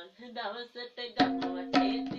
one. That was it, they got my taste.